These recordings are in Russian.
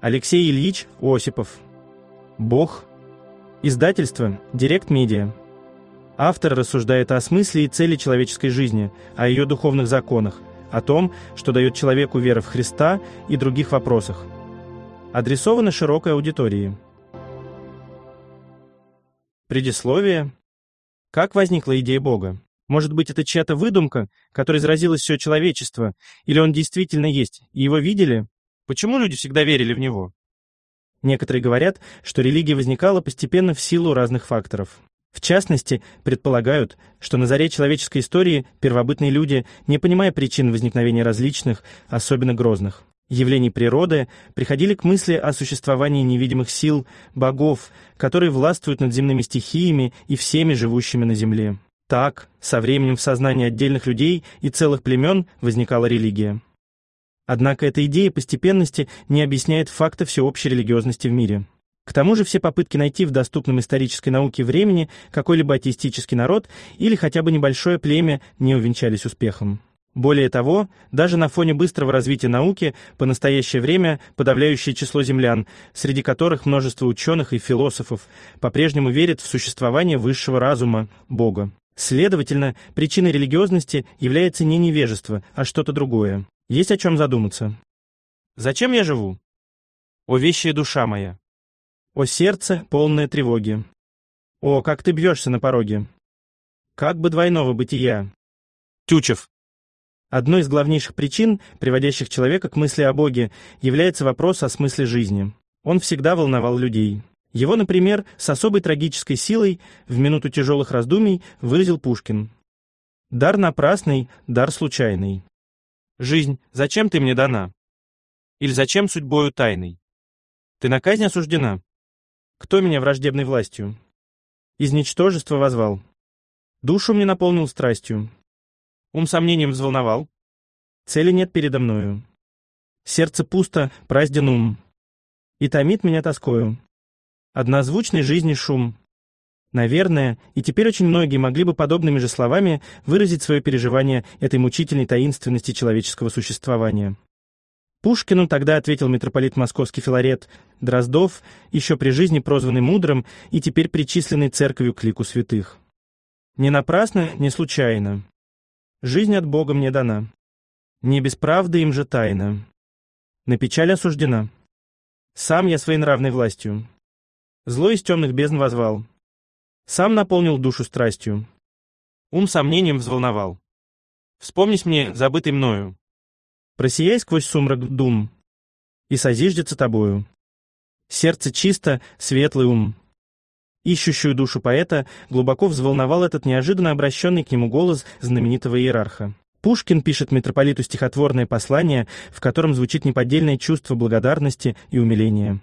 Алексей Ильич Осипов. Бог. Издательство «Директ Медиа». Автор рассуждает о смысле и цели человеческой жизни, о ее духовных законах, о том, что дает человеку вера в Христа и других вопросах. Адресовано широкой аудитории. Предисловие. Как возникла идея Бога? Может быть, это чья-то выдумка, которой заразилось все человечество, или он действительно есть, и его видели? Почему люди всегда верили в него? Некоторые говорят, что религия возникала постепенно в силу разных факторов. В частности, предполагают, что на заре человеческой истории первобытные люди, не понимая причин возникновения различных, особенно грозных, явлений природы, приходили к мысли о существовании невидимых сил, богов, которые властвуют над земными стихиями и всеми живущими на земле. Так, со временем в сознании отдельных людей и целых племен возникала религия. Однако эта идея постепенности не объясняет факта всеобщей религиозности в мире. К тому же все попытки найти в доступном исторической науке времени какой-либо атеистический народ или хотя бы небольшое племя не увенчались успехом. Более того, даже на фоне быстрого развития науки по настоящее время подавляющее число землян, среди которых множество ученых и философов, по-прежнему верят в существование высшего разума, Бога. Следовательно, причиной религиозности является не невежество, а что-то другое. Есть о чем задуматься. Зачем я живу? О вещая душа моя. О сердце, полное тревоги. О, как ты бьешься на пороге. Как бы двойного бытия. Тючев. Одной из главнейших причин, приводящих человека к мысли о Боге, является вопрос о смысле жизни. Он всегда волновал людей. Его, например, с особой трагической силой в минуту тяжелых раздумий выразил Пушкин. «Дар напрасный, дар случайный. Жизнь, зачем ты мне дана? Или зачем судьбою тайной? Ты на казнь осуждена? Кто меня враждебной властью? Из ничтожества возвал. Душу мне наполнил страстью. Ум сомнением взволновал. Цели нет передо мною. Сердце пусто, празден ум. И томит меня тоскою. Однозвучный жизни шум. Наверное, и теперь очень многие могли бы подобными же словами выразить свое переживание этой мучительной таинственности человеческого существования. Пушкину тогда ответил митрополит московский Филарет Дроздов, еще при жизни прозванный Мудрым и теперь причисленный церковью к лику святых. «Не напрасно, не случайно. Жизнь от Бога мне дана. Не без правды им же тайна. На печаль осуждена. Сам я своей нравной властью. Зло из темных бездн возвал. Сам наполнил душу страстью. Ум сомнением взволновал. Вспомнись мне, забытый мною. Просияй сквозь сумрак дум, и созиждется тобою. Сердце чисто, светлый ум. Ищущую душу поэта глубоко взволновал этот неожиданно обращенный к нему голос знаменитого иерарха. Пушкин пишет митрополиту стихотворное послание, в котором звучит неподдельное чувство благодарности и умиления.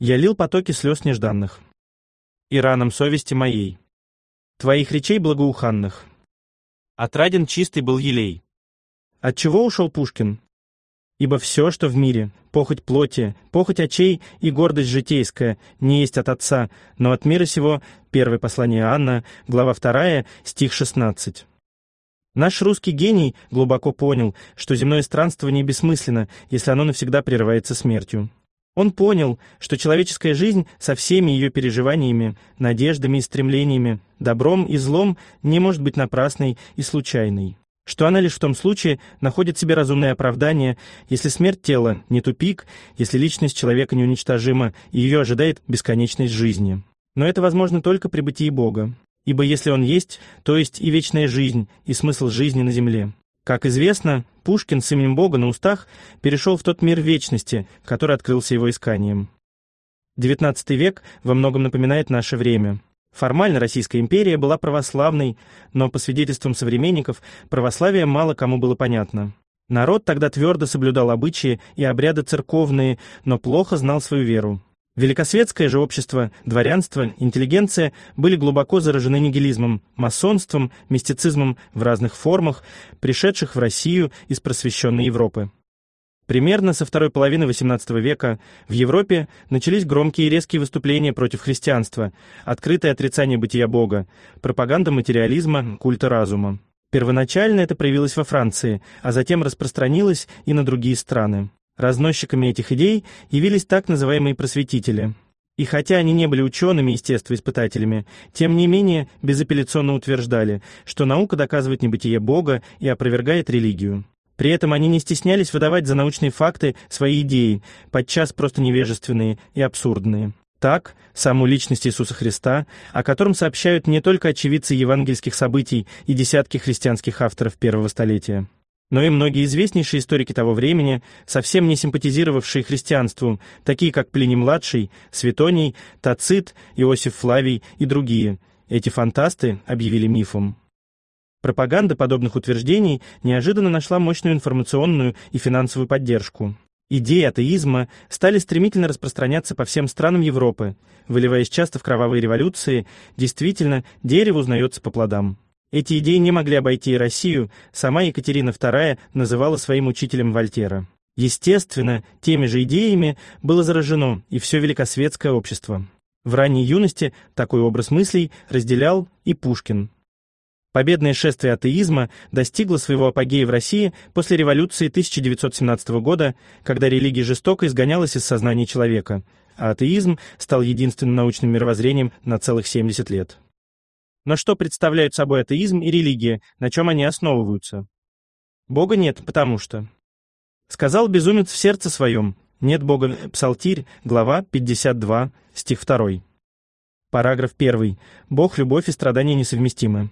«Я лил потоки слез нежданных и раном совести моей. Твоих речей благоуханных. Отраден чистый был елей. От чего ушел Пушкин? Ибо все, что в мире, похоть плоти, похоть очей и гордость житейская, не есть от Отца, но от мира сего, первое послание Анна, глава 2, стих 16. Наш русский гений глубоко понял, что земное странствование бессмысленно, если оно навсегда прерывается смертью. Он понял, что человеческая жизнь со всеми ее переживаниями, надеждами и стремлениями, добром и злом не может быть напрасной и случайной. Что она лишь в том случае находит себе разумное оправдание, если смерть тела не тупик, если личность человека неуничтожима и ее ожидает бесконечность жизни. Но это возможно только при бытии Бога. Ибо если Он есть, то есть и вечная жизнь, и смысл жизни на земле. Как известно, Пушкин с именем Бога на устах перешел в тот мир вечности, который открылся его исканием. XIX век во многом напоминает наше время. Формально Российская империя была православной, но по свидетельствам современников православие мало кому было понятно. Народ тогда твердо соблюдал обычаи и обряды церковные, но плохо знал свою веру. Великосветское же общество, дворянство, интеллигенция были глубоко заражены нигилизмом, масонством, мистицизмом в разных формах, пришедших в Россию из просвещенной Европы. Примерно со второй половины XVIII века в Европе начались громкие и резкие выступления против христианства, открытое отрицание бытия Бога, пропаганда материализма, культа разума. Первоначально это проявилось во Франции, а затем распространилось и на другие страны. Разносчиками этих идей явились так называемые просветители. И хотя они не были учеными, естествоиспытателями, тем не менее безапелляционно утверждали, что наука доказывает небытие Бога и опровергает религию. При этом они не стеснялись выдавать за научные факты свои идеи, подчас просто невежественные и абсурдные. Так, саму личность Иисуса Христа, о котором сообщают не только очевидцы евангельских событий и десятки христианских авторов первого столетия, но и многие известнейшие историки того времени, совсем не симпатизировавшие христианству, такие как Плиний-младший, Светоний, Тацит, Иосиф Флавий и другие. Эти фантасты объявили мифом. Пропаганда подобных утверждений неожиданно нашла мощную информационную и финансовую поддержку. Идеи атеизма стали стремительно распространяться по всем странам Европы, выливаясь часто в кровавые революции, действительно, дерево узнается по плодам. Эти идеи не могли обойти и Россию, сама Екатерина II называла своим учителем Вольтера. Естественно, теми же идеями было заражено и все великосветское общество. В ранней юности такой образ мыслей разделял и Пушкин. Победное шествие атеизма достигло своего апогея в России после революции 1917 года, когда религия жестоко изгонялась из сознания человека, а атеизм стал единственным научным мировоззрением на целых 70 лет. Но что представляют собой атеизм и религия, на чем они основываются? Бога нет, потому что. Сказал безумец в сердце своем, нет Бога, Псалтирь, глава 52, стих 2. Параграф 1. Бог, любовь и страдания несовместимы.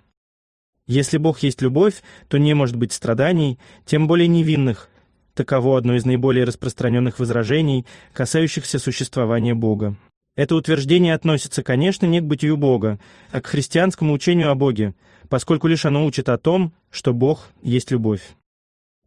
Если Бог есть любовь, то не может быть страданий, тем более невинных. Таково одно из наиболее распространенных возражений, касающихся существования Бога. Это утверждение относится, конечно, не к бытию Бога, а к христианскому учению о Боге, поскольку лишь оно учит о том, что Бог есть любовь.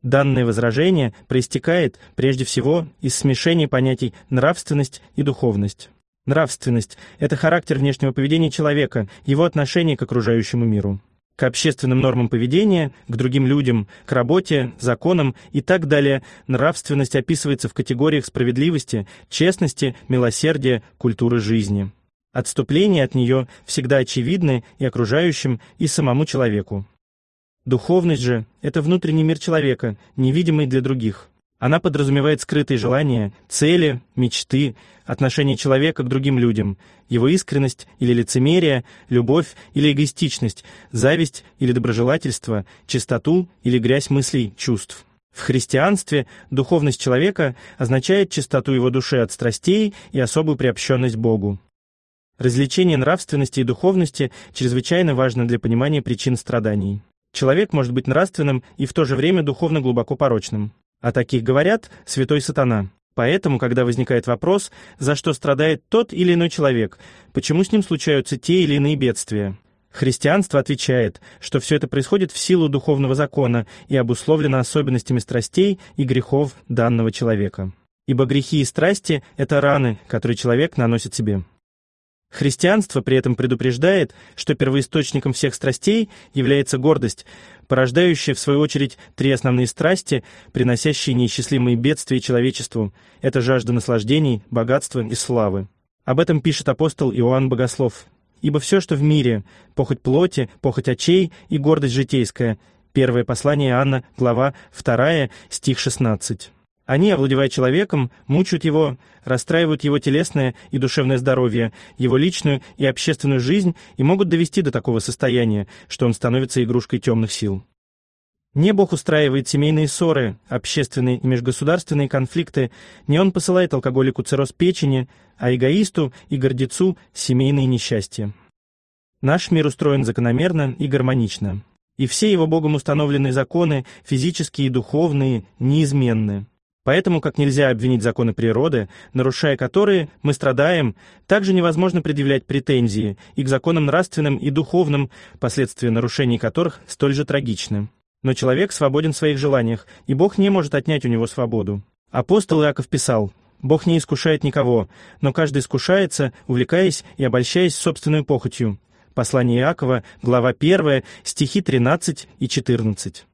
Данное возражение проистекает, прежде всего, из смешения понятий нравственность и духовность. Нравственность – это характер внешнего поведения человека, его отношение к окружающему миру к общественным нормам поведения, к другим людям, к работе, законам и так далее, нравственность описывается в категориях справедливости, честности, милосердия, культуры жизни. Отступления от нее всегда очевидны и окружающим, и самому человеку. Духовность же – это внутренний мир человека, невидимый для других. Она подразумевает скрытые желания, цели, мечты, отношение человека к другим людям, его искренность или лицемерие, любовь или эгоистичность, зависть или доброжелательство, чистоту или грязь мыслей, чувств. В христианстве духовность человека означает чистоту его души от страстей и особую приобщенность Богу. Развлечение нравственности и духовности чрезвычайно важно для понимания причин страданий. Человек может быть нравственным и в то же время духовно глубоко порочным. О таких говорят «святой сатана». Поэтому, когда возникает вопрос, за что страдает тот или иной человек, почему с ним случаются те или иные бедствия, христианство отвечает, что все это происходит в силу духовного закона и обусловлено особенностями страстей и грехов данного человека. Ибо грехи и страсти – это раны, которые человек наносит себе. Христианство при этом предупреждает, что первоисточником всех страстей является гордость, порождающая, в свою очередь, три основные страсти, приносящие неисчислимые бедствия человечеству – это жажда наслаждений, богатства и славы. Об этом пишет апостол Иоанн Богослов. «Ибо все, что в мире – похоть плоти, похоть очей и гордость житейская» – первое послание Иоанна, глава 2, стих 16. Они, овладевая человеком, мучают его, расстраивают его телесное и душевное здоровье, его личную и общественную жизнь и могут довести до такого состояния, что он становится игрушкой темных сил. Не Бог устраивает семейные ссоры, общественные и межгосударственные конфликты, не Он посылает алкоголику цирроз печени, а эгоисту и гордецу семейные несчастья. Наш мир устроен закономерно и гармонично. И все его Богом установленные законы, физические и духовные, неизменны. Поэтому, как нельзя обвинить законы природы, нарушая которые мы страдаем, также невозможно предъявлять претензии и к законам нравственным и духовным, последствия нарушений которых столь же трагичны. Но человек свободен в своих желаниях, и Бог не может отнять у него свободу. Апостол Иаков писал, «Бог не искушает никого, но каждый искушается, увлекаясь и обольщаясь собственной похотью». Послание Иакова, глава 1, стихи 13 и 14.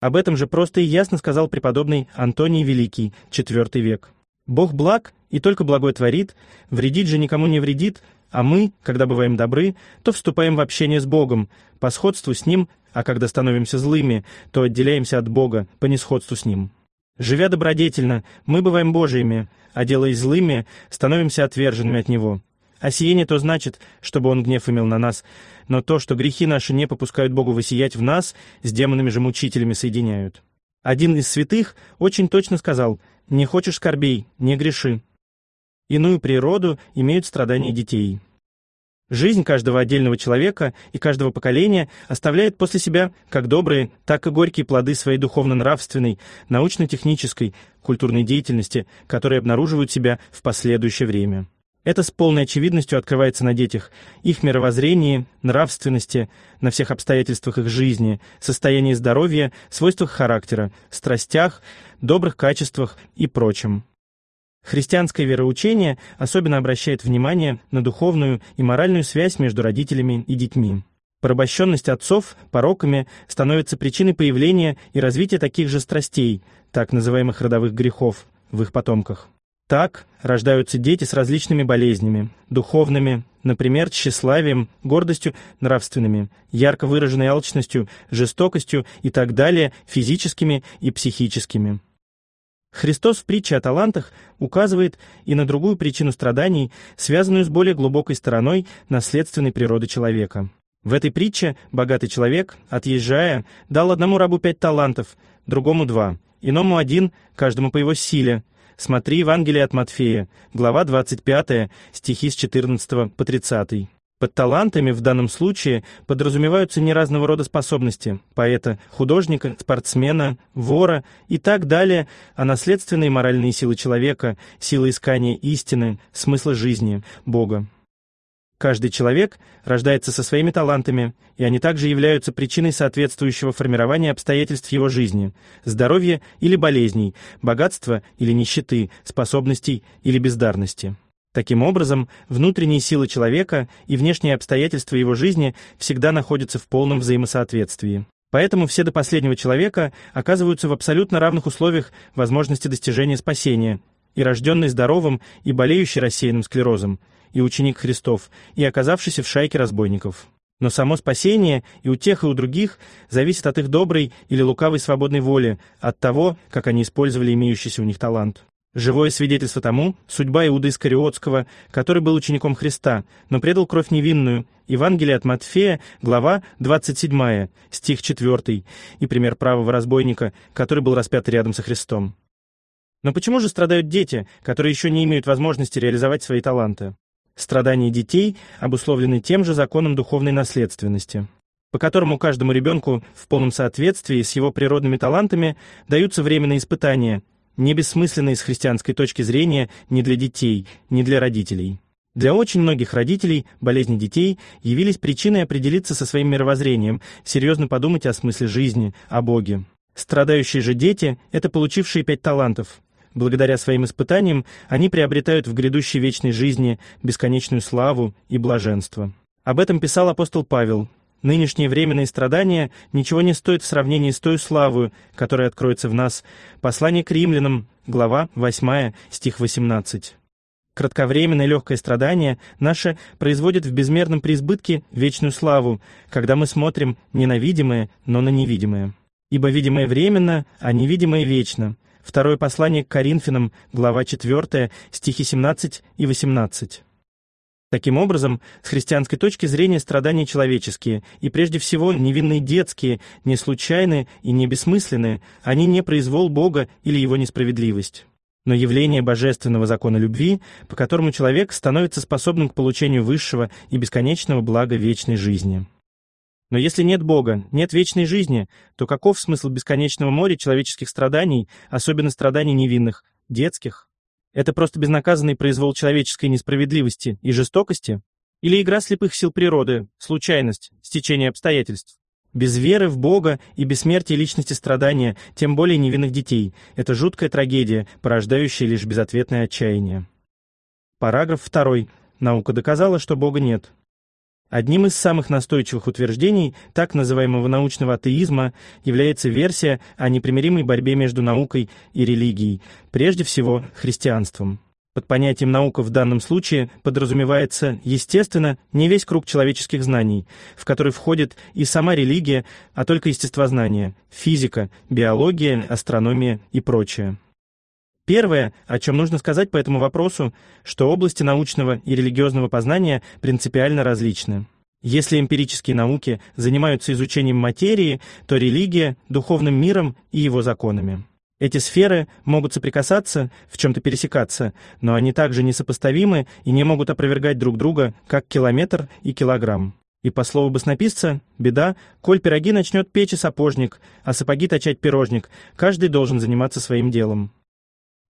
Об этом же просто и ясно сказал преподобный Антоний Великий, IV век. «Бог благ и только благой творит, вредить же никому не вредит, а мы, когда бываем добры, то вступаем в общение с Богом, по сходству с Ним, а когда становимся злыми, то отделяемся от Бога по несходству с Ним». Живя добродетельно, мы бываем Божьими, а делаясь злыми, становимся отверженными от Него. А то значит, чтобы Он гнев имел на нас, но то, что грехи наши не попускают Богу высиять в нас, с демонами же мучителями соединяют. Один из святых очень точно сказал «Не хочешь скорбей, не греши». Иную природу имеют страдания детей. Жизнь каждого отдельного человека и каждого поколения оставляет после себя как добрые, так и горькие плоды своей духовно-нравственной, научно-технической, культурной деятельности, которые обнаруживают себя в последующее время. Это с полной очевидностью открывается на детях, их мировоззрении, нравственности, на всех обстоятельствах их жизни, состоянии здоровья, свойствах характера, страстях, добрых качествах и прочем. Христианское вероучение особенно обращает внимание на духовную и моральную связь между родителями и детьми. Порабощенность отцов пороками становится причиной появления и развития таких же страстей, так называемых родовых грехов, в их потомках. Так рождаются дети с различными болезнями, духовными, например, тщеславием, гордостью, нравственными, ярко выраженной алчностью, жестокостью и так далее, физическими и психическими. Христос в притче о талантах указывает и на другую причину страданий, связанную с более глубокой стороной наследственной природы человека. В этой притче богатый человек, отъезжая, дал одному рабу пять талантов, другому два, иному один, каждому по его силе. Смотри Евангелие от Матфея, глава 25, стихи с 14 по 30. Под талантами в данном случае подразумеваются не разного рода способности – поэта, художника, спортсмена, вора и так далее, а наследственные моральные силы человека, силы искания истины, смысла жизни, Бога. Каждый человек рождается со своими талантами, и они также являются причиной соответствующего формирования обстоятельств его жизни, здоровья или болезней, богатства или нищеты, способностей или бездарности. Таким образом, внутренние силы человека и внешние обстоятельства его жизни всегда находятся в полном взаимосоответствии. Поэтому все до последнего человека оказываются в абсолютно равных условиях возможности достижения спасения, и рожденный здоровым, и болеющий рассеянным склерозом, и ученик Христов, и оказавшийся в шайке разбойников. Но само спасение и у тех, и у других зависит от их доброй или лукавой свободной воли, от того, как они использовали имеющийся у них талант. Живое свидетельство тому – судьба Иуда Искариотского, который был учеником Христа, но предал кровь невинную. Евангелие от Матфея, глава 27, стих 4, и пример правого разбойника, который был распят рядом со Христом. Но почему же страдают дети, которые еще не имеют возможности реализовать свои таланты? Страдания детей обусловлены тем же законом духовной наследственности, по которому каждому ребенку в полном соответствии с его природными талантами даются временные испытания – не бессмысленной с христианской точки зрения ни для детей, ни для родителей. Для очень многих родителей болезни детей явились причиной определиться со своим мировоззрением, серьезно подумать о смысле жизни, о Боге. Страдающие же дети – это получившие пять талантов. Благодаря своим испытаниям они приобретают в грядущей вечной жизни бесконечную славу и блаженство. Об этом писал апостол Павел, Нынешние временные страдания ничего не стоят в сравнении с той славою, которая откроется в нас. Послание к римлянам, глава 8, стих 18. Кратковременное легкое страдание наше производит в безмерном преизбытке вечную славу, когда мы смотрим не на видимое, но на невидимое. Ибо видимое временно, а невидимое вечно. Второе послание к Коринфянам, глава 4, стихи 17 и 18. Таким образом, с христианской точки зрения страдания человеческие, и прежде всего невинные детские, не случайные и не бессмысленные, они не произвол Бога или его несправедливость но явление божественного закона любви, по которому человек становится способным к получению высшего и бесконечного блага вечной жизни. Но если нет Бога, нет вечной жизни, то каков смысл бесконечного моря человеческих страданий, особенно страданий невинных, детских? Это просто безнаказанный произвол человеческой несправедливости и жестокости? Или игра слепых сил природы, случайность, стечение обстоятельств? Без веры в Бога и бессмертия личности страдания, тем более невинных детей, это жуткая трагедия, порождающая лишь безответное отчаяние. Параграф 2. Наука доказала, что Бога нет. Одним из самых настойчивых утверждений так называемого научного атеизма является версия о непримиримой борьбе между наукой и религией, прежде всего христианством. Под понятием «наука» в данном случае подразумевается, естественно, не весь круг человеческих знаний, в который входит и сама религия, а только естествознание, физика, биология, астрономия и прочее. Первое, о чем нужно сказать по этому вопросу, что области научного и религиозного познания принципиально различны. Если эмпирические науки занимаются изучением материи, то религия – духовным миром и его законами. Эти сферы могут соприкасаться, в чем-то пересекаться, но они также несопоставимы и не могут опровергать друг друга, как километр и килограмм. И по слову баснописца, беда, коль пироги начнет печь и сапожник, а сапоги точать пирожник, каждый должен заниматься своим делом.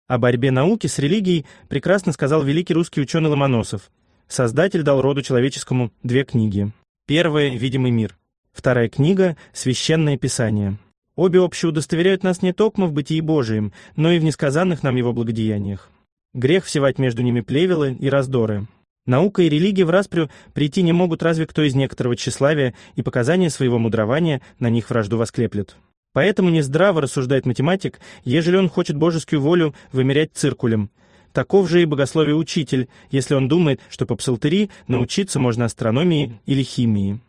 О борьбе науки с религией прекрасно сказал великий русский ученый Ломоносов. Создатель дал роду человеческому две книги. Первая — «Видимый мир». Вторая книга — «Священное Писание». Обе общие удостоверяют нас не только в бытии Божием, но и в несказанных нам его благодеяниях. Грех всевать между ними плевелы и раздоры. Наука и религия в распрю прийти не могут разве кто из некоторого тщеславия и показания своего мудрования на них вражду восклеплет. Поэтому нездраво рассуждает математик, ежели он хочет божескую волю вымерять циркулем. Таков же и богословие учитель, если он думает, что по псалтыри научиться можно астрономии или химии.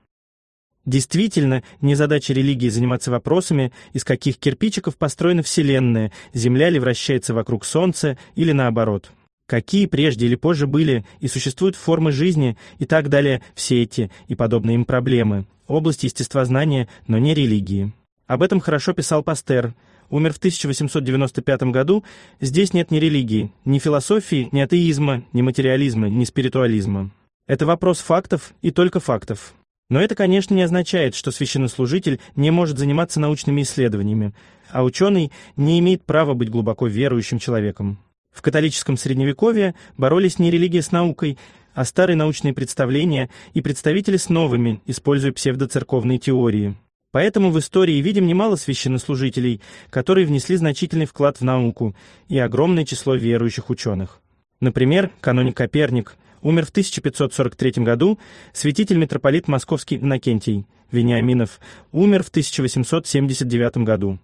Действительно, не задача религии заниматься вопросами, из каких кирпичиков построена Вселенная, Земля ли вращается вокруг Солнца или наоборот. Какие прежде или позже были и существуют формы жизни и так далее, все эти и подобные им проблемы, области естествознания, но не религии. Об этом хорошо писал Пастер, умер в 1895 году, здесь нет ни религии, ни философии, ни атеизма, ни материализма, ни спиритуализма. Это вопрос фактов и только фактов. Но это, конечно, не означает, что священнослужитель не может заниматься научными исследованиями, а ученый не имеет права быть глубоко верующим человеком. В католическом средневековье боролись не религия с наукой, а старые научные представления и представители с новыми, используя псевдоцерковные теории. Поэтому в истории видим немало священнослужителей, которые внесли значительный вклад в науку, и огромное число верующих ученых. Например, каноник Коперник – умер в 1543 году, святитель митрополит московский Иннокентий Вениаминов умер в 1879 году.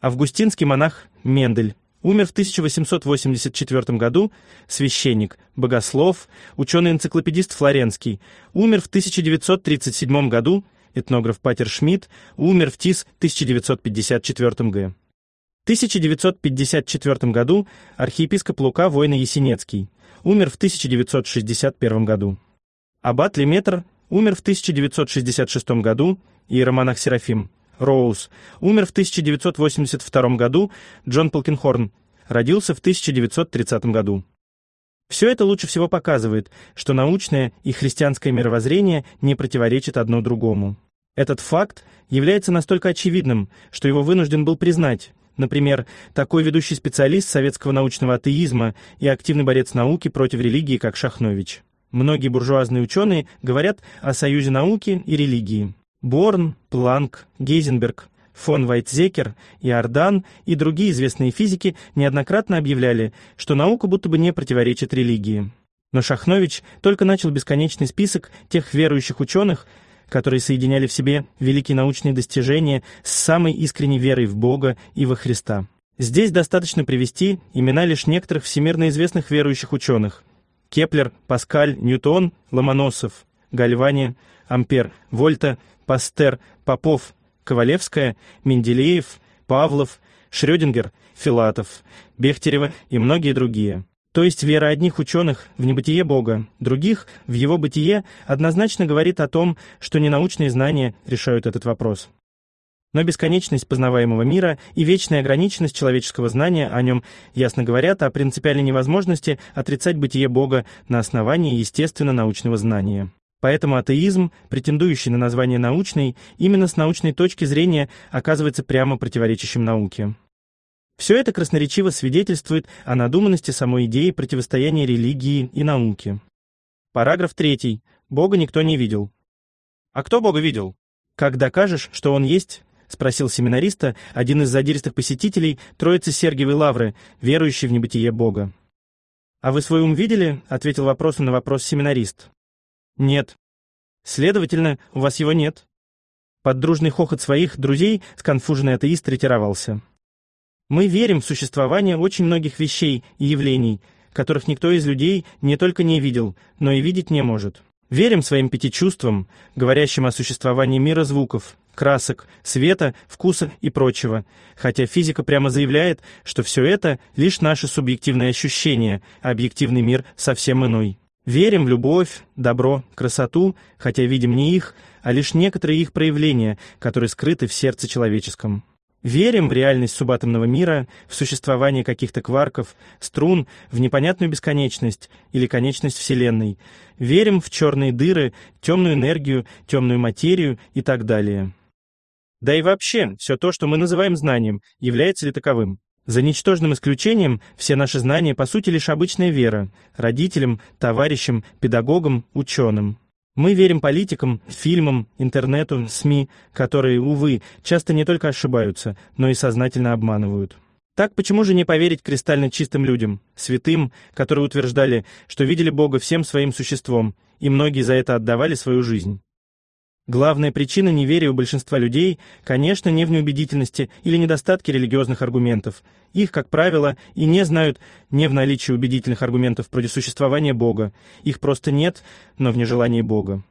Августинский монах Мендель умер в 1884 году, священник, богослов, ученый-энциклопедист Флоренский, умер в 1937 году, этнограф Патер Шмидт, умер в ТИС 1954 г. В 1954 году архиепископ Лука Война-Есенецкий, умер в 1961 году. Аббат Леметр умер в 1966 году, иеромонах Серафим. Роуз умер в 1982 году, Джон Полкинхорн родился в 1930 году. Все это лучше всего показывает, что научное и христианское мировоззрение не противоречат одно другому. Этот факт является настолько очевидным, что его вынужден был признать Например, такой ведущий специалист советского научного атеизма и активный борец науки против религии, как Шахнович. Многие буржуазные ученые говорят о союзе науки и религии. Борн, Планк, Гейзенберг, фон Вайтзекер, Иордан и другие известные физики неоднократно объявляли, что наука будто бы не противоречит религии. Но Шахнович только начал бесконечный список тех верующих ученых, которые соединяли в себе великие научные достижения с самой искренней верой в Бога и во Христа. Здесь достаточно привести имена лишь некоторых всемирно известных верующих ученых. Кеплер, Паскаль, Ньютон, Ломоносов, Гальвани, Ампер, Вольта, Пастер, Попов, Ковалевская, Менделеев, Павлов, Шрёдингер, Филатов, Бехтерева и многие другие. То есть вера одних ученых в небытие Бога, других в его бытие однозначно говорит о том, что ненаучные знания решают этот вопрос. Но бесконечность познаваемого мира и вечная ограниченность человеческого знания о нем ясно говорят о принципиальной невозможности отрицать бытие Бога на основании естественно-научного знания. Поэтому атеизм, претендующий на название научный, именно с научной точки зрения оказывается прямо противоречащим науке. Все это красноречиво свидетельствует о надуманности самой идеи противостояния религии и науке. Параграф 3. Бога никто не видел. А кто Бога видел? Как докажешь, что он есть? спросил семинариста, один из задиристых посетителей Троицы Сергиевой Лавры, верующий в небытие Бога. «А вы свой ум видели?» — ответил вопросом на вопрос семинарист. «Нет». «Следовательно, у вас его нет». Под дружный хохот своих друзей сконфуженный атеист ретировался. Мы верим в существование очень многих вещей и явлений, которых никто из людей не только не видел, но и видеть не может. Верим своим пяти чувствам, говорящим о существовании мира звуков, красок, света, вкуса и прочего, хотя физика прямо заявляет, что все это лишь наши субъективные ощущения, а объективный мир совсем иной. Верим в любовь, добро, красоту, хотя видим не их, а лишь некоторые их проявления, которые скрыты в сердце человеческом. Верим в реальность субатомного мира, в существование каких-то кварков, струн, в непонятную бесконечность или конечность Вселенной. Верим в черные дыры, темную энергию, темную материю и так далее. Да и вообще, все то, что мы называем знанием, является ли таковым? За ничтожным исключением, все наши знания по сути лишь обычная вера, родителям, товарищам, педагогам, ученым. Мы верим политикам, фильмам, интернету, СМИ, которые, увы, часто не только ошибаются, но и сознательно обманывают. Так почему же не поверить кристально чистым людям, святым, которые утверждали, что видели Бога всем своим существом, и многие за это отдавали свою жизнь? Главная причина неверия у большинства людей, конечно, не в неубедительности или недостатке религиозных аргументов. Их, как правило, и не знают не в наличии убедительных аргументов против существования Бога. Их просто нет, но в нежелании Бога.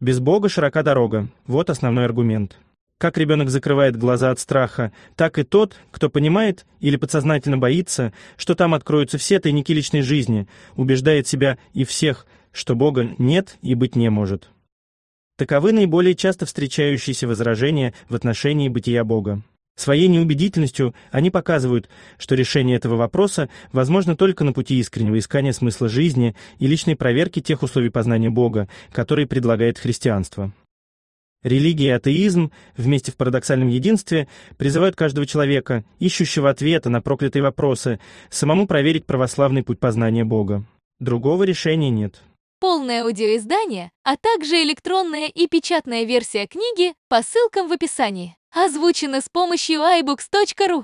Без Бога широка дорога. Вот основной аргумент. Как ребенок закрывает глаза от страха, так и тот, кто понимает или подсознательно боится, что там откроются все тайники личной жизни, убеждает себя и всех, что Бога нет и быть не может. Таковы наиболее часто встречающиеся возражения в отношении бытия Бога. Своей неубедительностью они показывают, что решение этого вопроса возможно только на пути искреннего искания смысла жизни и личной проверки тех условий познания Бога, которые предлагает христианство. Религия и атеизм вместе в парадоксальном единстве призывают каждого человека, ищущего ответа на проклятые вопросы, самому проверить православный путь познания Бога. Другого решения нет полное аудиоиздание, а также электронная и печатная версия книги по ссылкам в описании. Озвучено с помощью iBooks.ru.